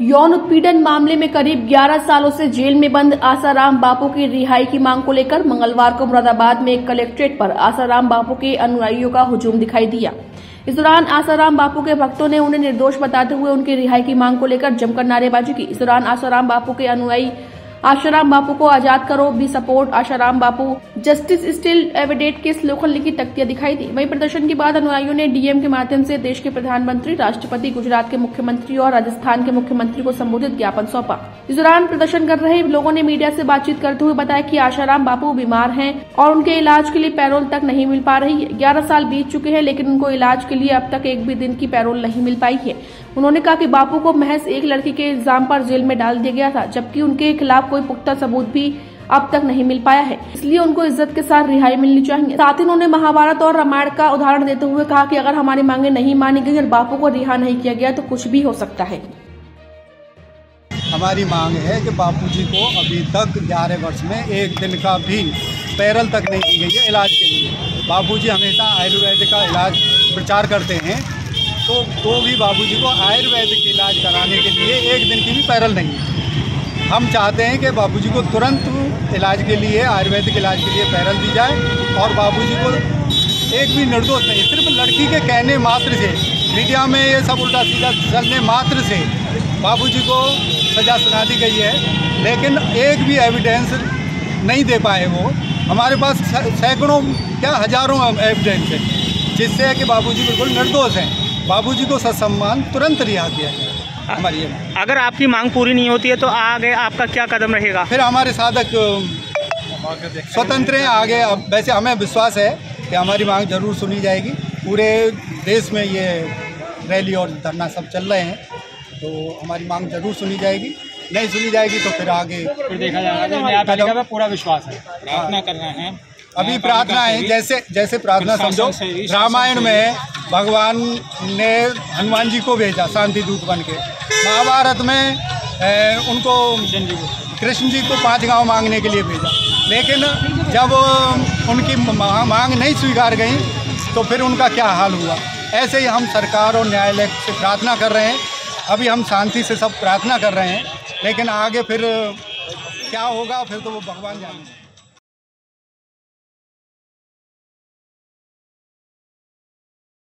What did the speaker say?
यौन उत्पीड़न मामले में करीब 11 सालों से जेल में बंद आसाराम बापू की रिहाई की मांग को लेकर मंगलवार को मुरादाबाद में कलेक्ट्रेट पर आसाराम बापू के अनुयायियों का हुजूम दिखाई दिया। इस दौरान आसाराम बापू के भक्तों ने उन्हें निर्दोष बताते हुए उनकी रिहाई की मांग को लेकर जमकर नारेबाजी की। इस दौरान आसाराम बापू के अनुयायी आशाराम बापू को आज़ाद करो भी support Asaram Bapu. Justice still awaited के स्लोगन लिखी तख्तियाँ दिखाई दी। वहीं प्रदर्शन के बाद अनुयायियों ने डीएम के माध्यम से देश के प्रधानमंत्री, राष्ट्रपति, गुजरात के मुख्यमंत्री और राजस्थान के मुख्यमंत्री को संबोधित ज्ञापन सौंपा। इस दौरान प्रदर्शन कर रहे लोगों ने मीडिया से बातचीत करते हुए बताया कि आशाराम बापू बीमार हैं और उनके इलाज के लिए पैरोल तक नहीं मिल पा रही है। ग्यारह साल बीत चुके हैं, लेकिन उनको इलाज के लिए अब तक एक भी दिन की पैरोल नहीं मिल पाई है। उन्होंने कहा कि बापू को महज एक लड़की के इल्ज़ाम पर जेल में डाल दिया गया था, जबकि उनके खिलाफ कोई पुख्ता सबूत भी अब तक नहीं मिल पाया है। इसलिए उनको इज़्ज़त के साथ रिहाई मिलनी चाहिए। साथ ही उन्होंने महाभारत और रामायण का उदाहरण देते हुए कहा कि अगर हमारी मांगे नहीं मानी गई और बापू को रिहा नहीं किया गया तो कुछ भी हो सकता है। हमारी मांग है कि बापूजी को अभी तक ग्यारह वर्ष में एक दिन का भी पैरल तक नहीं दी गई है इलाज के लिए। बापूजी हमेशा आयुर्वेद का इलाज प्रचार करते हैं। तो तो भी बाबूजी को आयुर्वेदिक इलाज कराने के लिए एक दिन की भी पैरल नहीं है। हम चाहते हैं कि बाबूजी को तुरंत इलाज के लिए, आयुर्वेदिक इलाज के लिए पैरल दी जाए और बाबूजी को एक भी निर्दोष नहीं, सिर्फ़ लड़की के कहने मात्र से, मीडिया में ये सब उल्टा सीधा चलने मात्र से बाबूजी को सज़ा सुना दी गई है। लेकिन एक भी एविडेंस नहीं दे पाए वो। हमारे पास सैकड़ों क्या हज़ारों एविडेंस है, जिससे है कि बाबूजी बिल्कुल निर्दोष हैं। बाबूजी को सत्सम्मान तुरंत रिहा किया जाए हमारी अगर आपकी मांग पूरी नहीं होती है तो आगे आपका क्या कदम रहेगा? फिर हमारे साधक स्वतंत्र हैं आगे वैसे हमें विश्वास है कि हमारी मांग ज़रूर सुनी जाएगी। पूरे देश में ये रैली और धरना सब चल रहे हैं तो हमारी मांग ज़रूर सुनी जाएगी। नहीं सुनी जाएगी तो फिर आगे फिर देखा जाएगा। पूरा विश्वास है। प्रार्थना कर रहे हैं। अभी प्रार्थना है जैसे जैसे प्रार्थना समझो रामायण में भगवान ने हनुमान जी को भेजा शांति दूत बन के महाभारत में ए, उनको कृष्ण जी को पाँच गाँव मांगने के लिए भेजा। लेकिन जब उनकी मांग नहीं स्वीकार गई तो फिर उनका क्या हाल हुआ? ऐसे ही हम सरकार और न्यायालय से प्रार्थना कर रहे हैं। अभी हम शांति से सब प्रार्थना कर रहे हैं। लेकिन आगे फिर क्या होगा फिर तो वो भगवान जाने